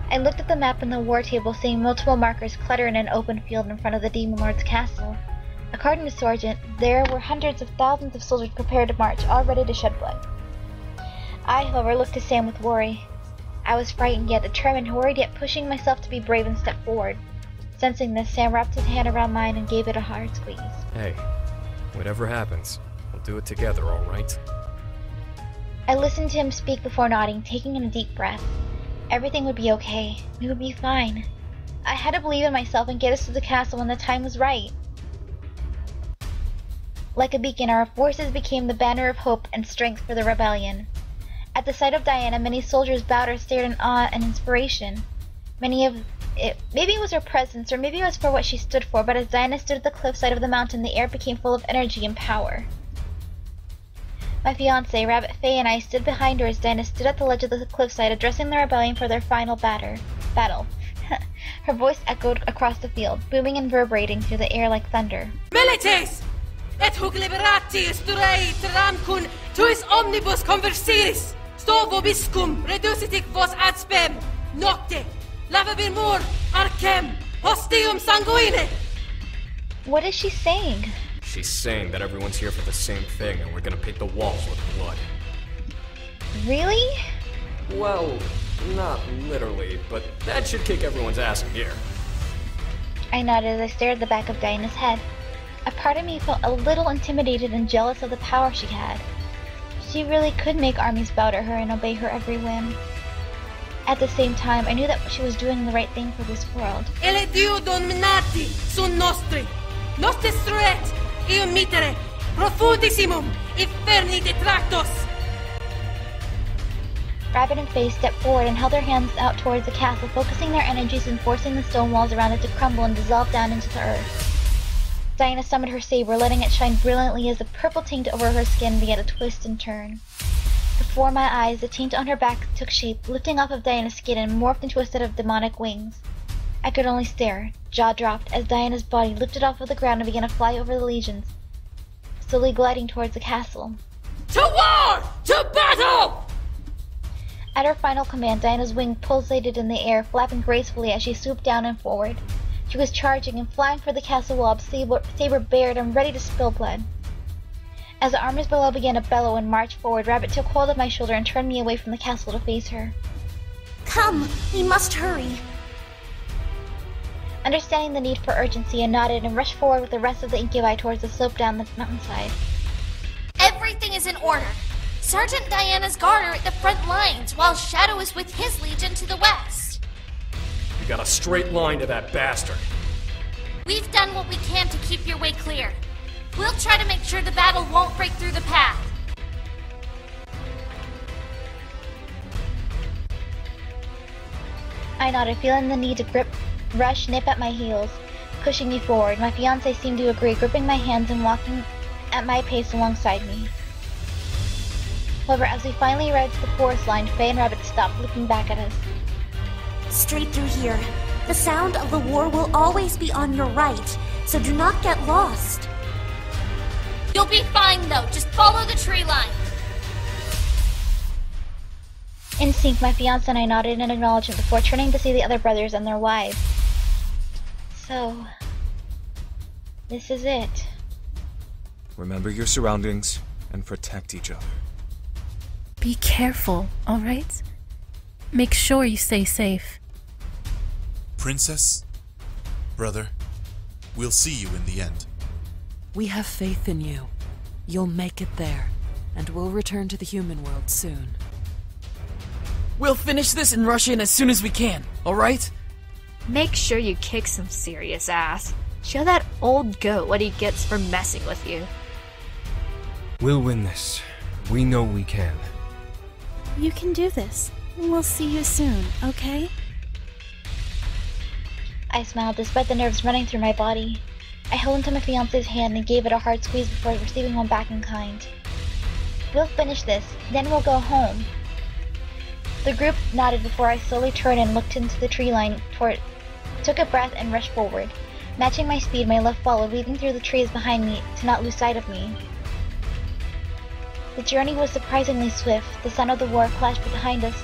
Speaker 1: I looked at the map and the war table, seeing multiple markers clutter in an open field in front of the Demon Lord's castle. According to Sergeant, there were hundreds of thousands of soldiers prepared to march, all ready to shed blood. I, however, looked to Sam with worry. I was frightened yet determined, worried yet pushing myself to be brave and step forward. Sensing this, Sam wrapped his hand around mine and gave it a hard squeeze.
Speaker 2: Hey, whatever happens, we'll do it together, alright?
Speaker 1: I listened to him speak before nodding, taking in a deep breath. Everything would be okay. We would be fine. I had to believe in myself and get us to the castle when the time was right. Like a beacon, our forces became the banner of hope and strength for the rebellion. At the sight of Diana, many soldiers bowed or stared in awe and inspiration. Many of it, maybe it was her presence, or maybe it was for what she stood for, but as Diana stood at the cliffside of the mountain, the air became full of energy and power. My fiance, Rabbit Faye, and I stood behind her as Diana stood at the ledge of the cliffside addressing the rebellion for their final batter, battle. her voice echoed across the field, booming and reverberating through the air like thunder.
Speaker 6: Milites! Et hug liberati isturei tramcun tuis omnibus conversiris! Sto vobiscum reducitic vos ad spem! Nocte! Lavabir mur! Arcem! Hostium sanguine!
Speaker 1: What is she saying?
Speaker 2: She's saying that everyone's here for the same thing and we're gonna paint the walls with blood.
Speaker 1: Really?
Speaker 2: Well, not literally, but that should kick everyone's ass in gear.
Speaker 1: I nodded as I stared at the back of Diana's head. A part of me felt a little intimidated and jealous of the power she had. She really could make armies bow to her and obey her every whim. At the same time, I knew that she was doing the right thing for this world.
Speaker 6: Ele Dio dominati sun nostri! Nos destruet! Ium mitere! Profundissimum! Inferni detractos!
Speaker 1: Rabbit and Faye stepped forward and held their hands out towards the castle, focusing their energies and forcing the stone walls around it to crumble and dissolve down into the earth. Diana summoned her saber, letting it shine brilliantly as the purple tint over her skin began to twist and turn. Before my eyes, the tint on her back took shape, lifting off of Diana's skin and morphed into a set of demonic wings. I could only stare, jaw dropped, as Diana's body lifted off of the ground and began to fly over the legions, slowly gliding towards the castle.
Speaker 6: To war! To battle!
Speaker 1: At her final command, Diana's wing pulsated in the air, flapping gracefully as she swooped down and forward. She was charging and flying for the castle wall, saber, saber bared and ready to spill blood. As the armies below began to bellow and march forward, Rabbit took hold of my shoulder and turned me away from the castle to face her.
Speaker 10: Come, we must hurry.
Speaker 1: Understanding the need for urgency, I nodded and rushed forward with the rest of the incubi towards the slope down the mountainside.
Speaker 5: Everything is in order. Sergeant Diana's guard are at the front lines, while Shadow is with his legion to the west.
Speaker 2: You got a straight line to that bastard.
Speaker 5: We've done what we can to keep your way clear. We'll try to make sure the battle won't break through the path.
Speaker 1: I nodded, feeling the need to grip, rush, nip at my heels, pushing me forward. My fiance seemed to agree, gripping my hands and walking at my pace alongside me. However, as we finally arrived at the forest line, Faye and Rabbit stopped looking back at us.
Speaker 10: Straight through here. The sound of the war will always be on your right, so do not get lost.
Speaker 5: You'll be fine though, just follow the tree line.
Speaker 1: In sync, my fiance and I nodded in acknowledgement before turning to see the other brothers and their wives. So, this is it.
Speaker 7: Remember your surroundings and protect each other.
Speaker 13: Be careful, alright? Make sure you stay safe.
Speaker 8: Princess? Brother? We'll see you in the end.
Speaker 4: We have faith in you. You'll make it there, and we'll return to the human world soon.
Speaker 14: We'll finish this and rush in as soon as we can, alright?
Speaker 15: Make sure you kick some serious ass. Show that old goat what he gets for messing with you.
Speaker 2: We'll win this. We know we can.
Speaker 13: You can do this. We'll see you soon, okay?
Speaker 1: I smiled despite the nerves running through my body. I held onto my fiance's hand and gave it a hard squeeze before receiving one back in kind. We'll finish this, then we'll go home. The group nodded before I slowly turned and looked into the tree line toward took a breath and rushed forward. Matching my speed, my left followed, weaving through the trees behind me to not lose sight of me. The journey was surprisingly swift. The sound of the war clashed behind us,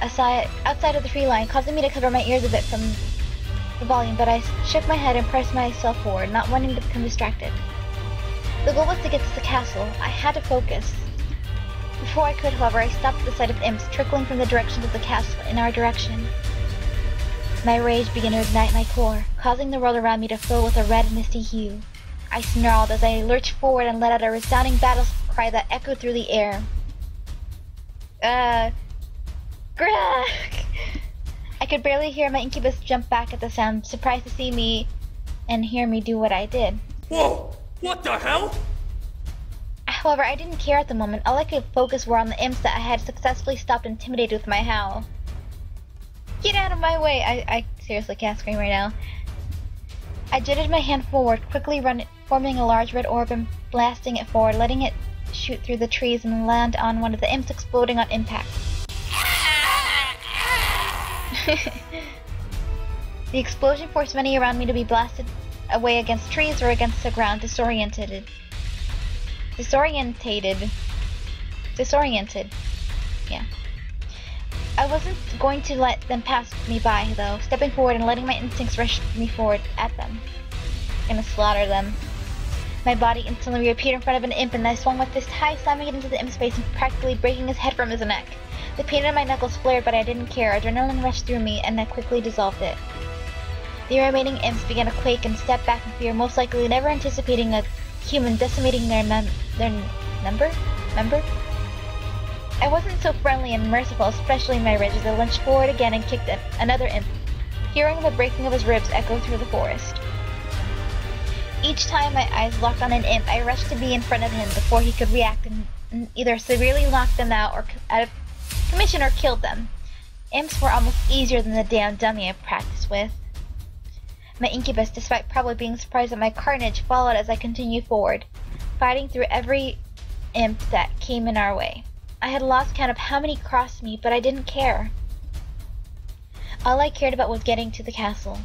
Speaker 1: aside, outside of the tree line, causing me to cover my ears a bit from the volume, but I shook my head and pressed myself forward, not wanting to become distracted. The goal was to get to the castle. I had to focus. Before I could, however, I stopped at the sight of imps trickling from the direction of the castle in our direction. My rage began to ignite my core, causing the world around me to fill with a red, misty hue. I snarled as I lurched forward and let out a resounding battle cry that echoed through the air. Uh, Greg! I could barely hear my incubus jump back at the sound, surprised to see me and hear me do what I did.
Speaker 14: Whoa! What the hell?
Speaker 1: However, I didn't care at the moment. All I could focus were on the imps that I had successfully stopped intimidated with my howl. Get out of my way! I, I seriously can't scream right now. I jutted my hand forward, quickly run, forming a large red orb and blasting it forward, letting it shoot through the trees and land on one of the imps exploding on impact. The explosion forced many around me to be blasted away against trees or against the ground, disoriented. Disorientated. Disoriented. Yeah. I wasn't going to let them pass me by, though, stepping forward and letting my instincts rush me forward at them. I'm Gonna slaughter them. My body instantly reappeared in front of an imp and I swung my fist high, slamming it into the imp's face and practically breaking his head from his neck. The pain in my knuckles flared, but I didn't care. Adrenaline rushed through me and I quickly dissolved it. The remaining imps began to quake and step back in fear, most likely never anticipating a human decimating their mem their number? Member? I wasn't so friendly and merciful, especially in my rage, as I lunged forward again and kicked another imp, hearing the breaking of his ribs echo through the forest. Each time my eyes locked on an imp, I rushed to be in front of him before he could react and either severely knock them out or out of commission or killed them. Imps were almost easier than the damn dummy I practiced with. My incubus, despite probably being surprised at my carnage, followed as I continued forward, fighting through every imp that came in our way. I had lost count of how many crossed me, but I didn't care. All I cared about was getting to the castle.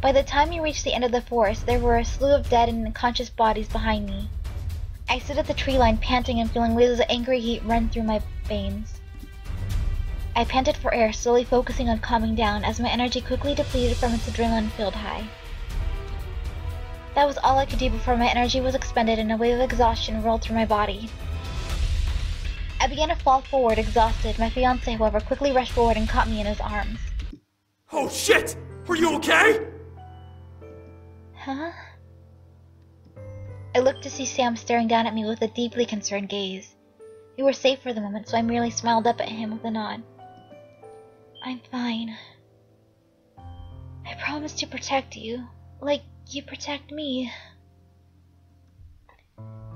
Speaker 1: By the time we reached the end of the forest, there were a slew of dead and unconscious bodies behind me. I stood at the tree line, panting and feeling waves of angry heat run through my veins. I panted for air, slowly focusing on calming down as my energy quickly depleted from its adrenaline-filled high. That was all I could do before my energy was expended and a wave of exhaustion rolled through my body. I began to fall forward, exhausted. My fiance, however, quickly rushed forward and caught me in his arms.
Speaker 2: Oh shit! Are you okay?
Speaker 1: Huh? I looked to see Sam staring down at me with a deeply concerned gaze. We were safe for the moment, so I merely smiled up at him with a nod. I'm fine. I promise to protect you, like you protect me.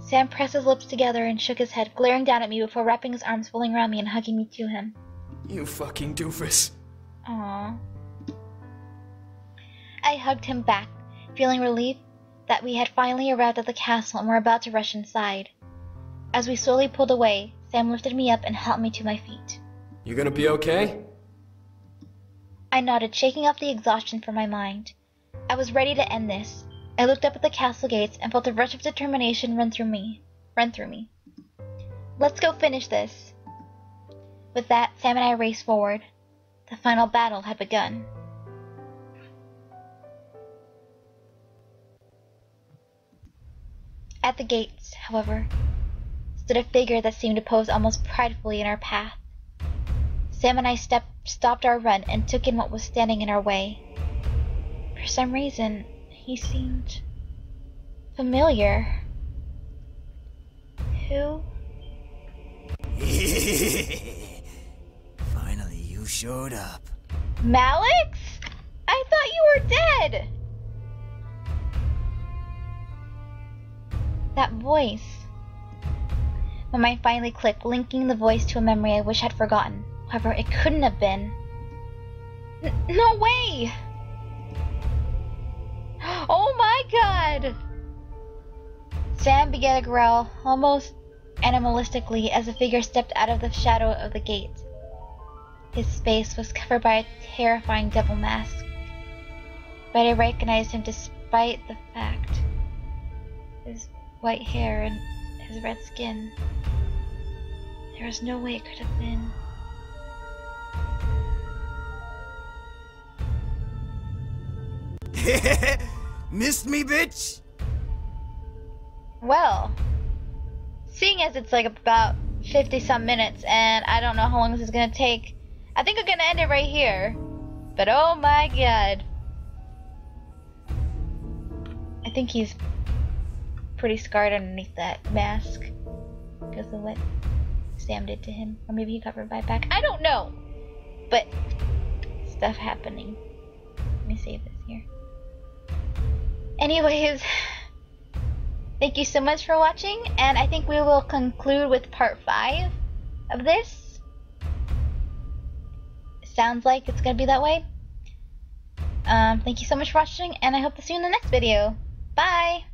Speaker 1: Sam pressed his lips together and shook his head, glaring down at me before wrapping his arms fully around me and hugging me to him.
Speaker 2: You fucking doofus.
Speaker 1: Aww. I hugged him back, feeling relief that we had finally arrived at the castle and were about to rush inside. As we slowly pulled away, Sam lifted me up and helped me to my feet.
Speaker 2: You gonna be okay?
Speaker 1: I nodded, shaking off the exhaustion from my mind. I was ready to end this. I looked up at the castle gates and felt a rush of determination run through me. Run through me. Let's go finish this. With that, Sam and I raced forward. The final battle had begun. At the gates, however, stood a figure that seemed to pose almost pridefully in our path. Sam and I stepped, stopped our run and took in what was standing in our way. For some reason, he seemed familiar. Who?
Speaker 16: Finally, you showed up.
Speaker 1: Malix? I thought you were dead! That voice. My mind finally clicked, linking the voice to a memory I wish I'd forgotten. However, it couldn't have been. N no way! Oh my god! Sam began to growl, almost animalistically, as a figure stepped out of the shadow of the gate. His face was covered by a terrifying devil mask, but I recognized him despite the fact his white hair and his red skin. There was no way it could have been.
Speaker 16: Missed me, bitch?
Speaker 1: Well, seeing as it's like about 50 some minutes and I don't know how long this is gonna take, I think I'm gonna end it right here. But oh my god. I think he's pretty scarred underneath that mask because of what Sam did to him. Or maybe he got revived back. I don't know. But stuff happening. Let me save this here. Anyways, thank you so much for watching, and I think we will conclude with part 5 of this. Sounds like it's gonna be that way. Um, thank you so much for watching, and I hope to see you in the next video. Bye!